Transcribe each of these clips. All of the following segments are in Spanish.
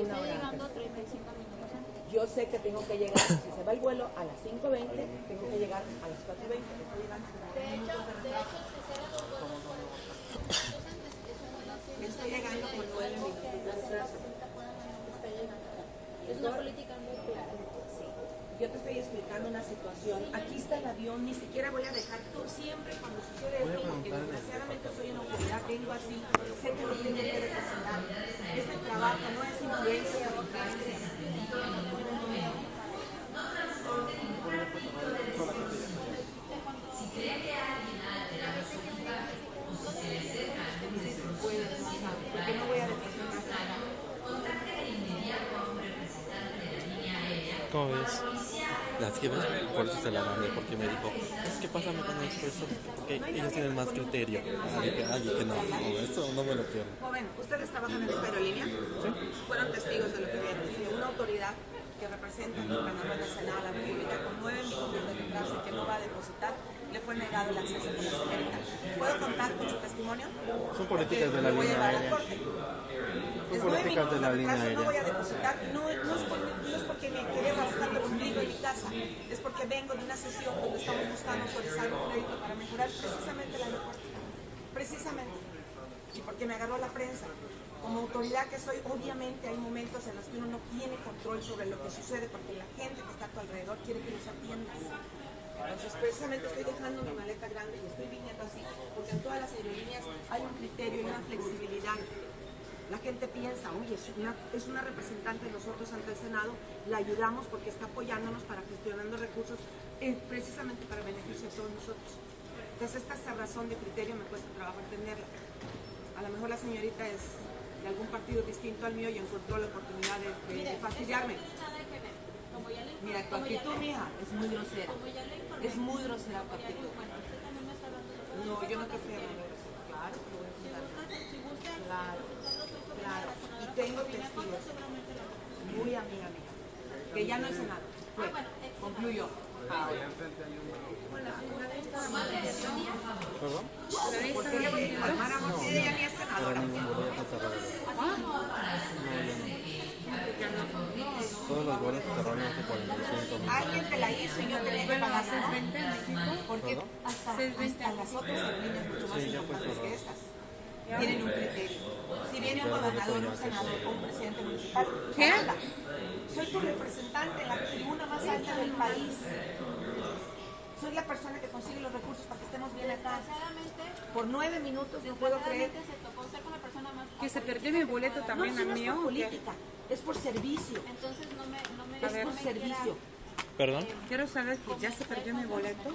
estoy hora llegando antes. 35 minutos antes. Yo sé que tengo que llegar, si se va el vuelo a las 5.20, tengo que llegar a las 4.20. Estoy llegando. De hecho, de hecho, se cierran los vuelos por minutos antes. Estoy llegando con nueve minutos de retraso. Es una política muy clara. Sí. Yo te estoy explicando una situación. Avión, ni siquiera voy a dejar tú siempre cuando sucede esto, porque desgraciadamente soy una autoridad, vengo así, sé que lo tengo que representar. Este trabajo no es influencia arbitraria. Sí se puede, no sabe, porque no voy a representar nada. ¿Cómo ves? Las que ves, por eso se la mandé, porque me dijo, es que pásame con el expreso, porque ellos tienen más criterio. Ah, dije, ay, que no, no, esto no me lo pierdo. Joven, ¿ustedes trabajan en esta aerolínea? Fueron testigos de lo que vieron. De una autoridad que representa el del Senado de la República con nueve minutos de que no va a depositar, le fue negado el acceso con la. ¿Puedo contar con su testimonio? Son políticas de la Lo voy a línea aérea. Son políticas de la línea retraso, No voy a aérea. depositar, no, no, es, por, no es porque me quedé bastante conmigo en mi casa, es porque vengo de una sesión donde estamos buscando autorizar un crédito para mejorar precisamente el aeropuerto. Precisamente. Y porque me agarró la prensa. Como autoridad que soy, obviamente hay momentos en los que uno no tiene control sobre lo que sucede porque la gente que está a tu alrededor quiere que los atiendas. Entonces, precisamente estoy dejando mi maleta grande y estoy viniendo así, porque en todas las aerolíneas hay un criterio y una flexibilidad. La gente piensa, oye, es una, es una representante de nosotros ante el Senado, la ayudamos porque está apoyándonos para gestionando recursos eh, precisamente para beneficio de todos nosotros. Entonces, esta cerrazón de criterio me cuesta trabajo entenderla. A lo mejor la señorita es de algún partido distinto al mío y encontró la oportunidad de, de- de fastidiarme. Nada. Como ya le Mira, tu actitud, mija, es muy grosera. Como ya le informé. Es muy grosera tu actitud. Bueno, usted también me está hablando de cosas No, yo no te estoy hablando de grosera. Claro, lo voy a Si gusta, si gusta, Claro, claro. de la senadora Y tengo testigos. Muy amiga mía. Que ya no es. Fue. Ah, bueno. Ahora. ¿Perdón? ¿Por qué le voy a informar, amor, si ella ya ni es Para senadora? ningún boleto cerrado. Todos los vuelos se cerraron hace 45 minutos. Alguien te la hizo y yo tenía que pagar, ¿no? Porque hasta, hasta las otras aerolíneas mucho más importantes que estas tienen un criterio. Si viene un gobernador, un senador o un presidente municipal, ¿Qué? Soy tu representante en la tribuna más alta del país. Soy la persona que consigue los recursos para que estemos bien acá. Por nueve minutos no puedo creer. desgraciadamente se tocó ser con la persona más Que se perdió mi boleto también no ¿o qué? política, es por servicio, Entonces no me, no me, A ver. no por me servicio. ¿Perdón? Quiero saber que ya se perdió mi boleto.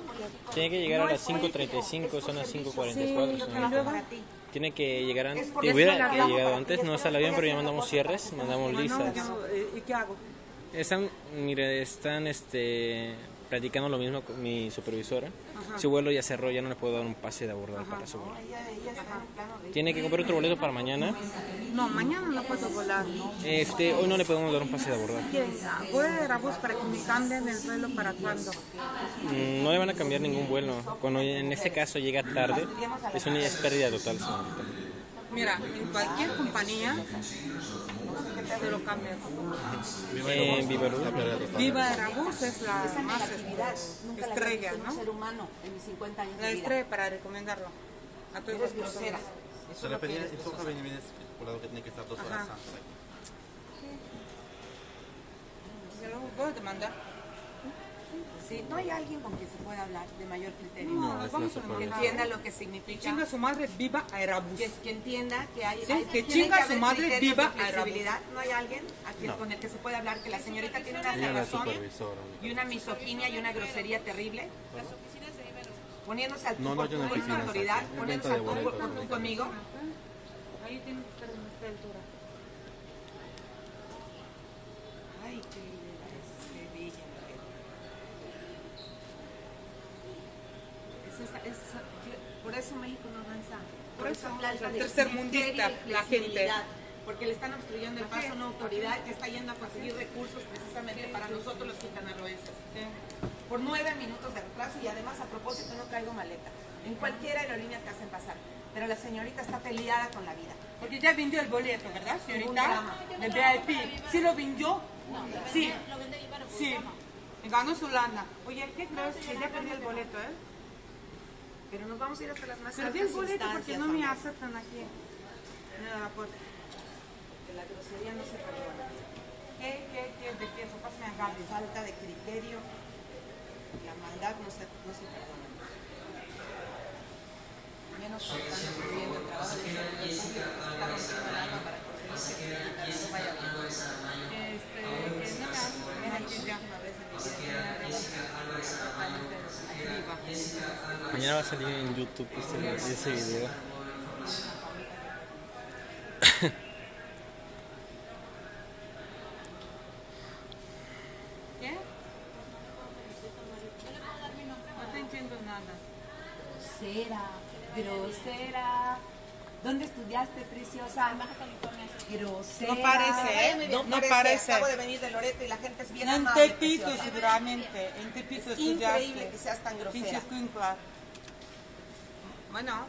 Tiene que llegar No a las es político, 5.35, es por son las servicio. 5.44. Sí. Tiene que llegar antes. Es hubiera la que llegado antes, no es sale que bien, estoy pero ya mandamos cierres, mandamos listas. yo, eh, ¿Y qué hago? Están, mire, están este, practicando lo mismo con mi supervisora. Su vuelo ya cerró, ya no le puedo dar un pase de abordar para su vuelo. Tiene que comprar otro boleto para mañana. No, mañana no puedo volar. Este, hoy no le podemos dar un pase de abordar. ¿Qué? Voy a bus para que me cambien el vuelo para cuándo. Mm, No le van a cambiar ningún vuelo. Cuando en este caso llega tarde, es una pérdida total, señorita. Mira, en cualquier compañía te lo cambian. Eh, Viva. Viva Aerobús es la esa más. Nunca estrella, ¿no? ser humano en mis 50 años La estrella para recomendarlo a todas las Eres grosera. personas. Eso Se es le lo que pedía estipulado tiene que estar dos horas Ajá. antes. Se lo a demandar. Sí, no hay alguien con quien se pueda hablar de mayor criterio. No, vamos la a Que entienda lo que significa. Chinga su madre, viva Aerobús. que, que entienda que hay, Sí, hay- que chinga su madre, viva flexibilidad. No hay alguien a quien- con el que se pueda hablar que la señorita tiene una cerrazón y una misoginia y una grosería terrible. Las oficinas de Ibero. Poniéndose al tú No, no por tú con autoridad, poniéndose al tú por tú ¿no? conmigo. Ahí tiene que estar en esta altura. Ay, qué bella es, qué bella mujer. Es esa- es- por eso México no avanza. Por eso falta de tercermundista, la gente. flexibilidad, Porque le están obstruyendo el paso a una autoridad que está yendo a conseguir recursos precisamente para nosotros los quintanarroenses. por nueve minutos de retraso y además a propósito no traigo maleta. En cualquier aerolínea te hacen pasar. Pero la señorita está peleada con la vida. Porque ya vendió el boleto, ¿verdad, señorita? drama. De VIP. ¿Sí lo vendió? No, lo vendí, Sí. lo vendí para Sí. Ganó su lana. Oye, ¿qué crees? Que ya perdió el boleto, ¿eh? Pero nos vamos a ir hasta las más el altas boleto porque no me aceptan aquí. En el aeropuerto. Que la grosería no se perdona. ¿Qué, qué, qué? ¿De qué? Pásame acá. La falta de criterio, la maldad no se, no se perdona. Menos cuando están destruyendo el trabajo del sector público que se está rompiendo el alma para conseguir que todo vaya bien. Este, que no me hace Ven aquí ya una vez en mi vida. arriba. Mañana va a salir en YouTube ese, ese video. ¿Qué? No te entiendo nada. Grosera, grosera. ¿Dónde estudiaste, preciosa? Baja California. Grosera. No parece, ¿eh? Muy bien, No, parece. parece. Acabo de venir de Loreto y la gente es bien En amable. Tepito preciosa. seguramente. En Tepito Es estudiaste. increíble que seas tan grosera. Pinche escuincla. Bueno,